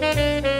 Música